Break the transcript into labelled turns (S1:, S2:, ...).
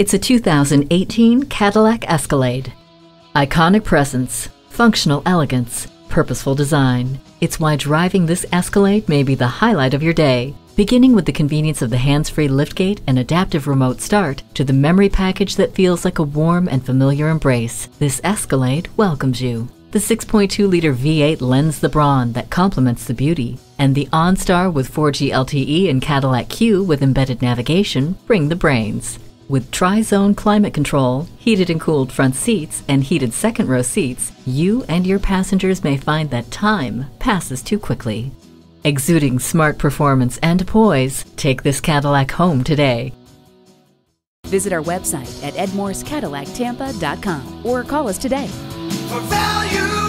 S1: It's a 2018 Cadillac Escalade. Iconic presence, functional elegance, purposeful design. It's why driving this Escalade may be the highlight of your day. Beginning with the convenience of the hands-free liftgate and adaptive remote start to the memory package that feels like a warm and familiar embrace, this Escalade welcomes you. The 6.2-liter V8 lends the brawn that complements the beauty, and the OnStar with 4G LTE and Cadillac CUE with embedded navigation bring the brains. With tri-zone climate control, heated and cooled front seats, and heated second row seats, you and your passengers may find that time passes too quickly. Exuding smart performance and poise, take this Cadillac home today.
S2: Visit our website at edmorsecadillactampa.com or call us today.
S3: For value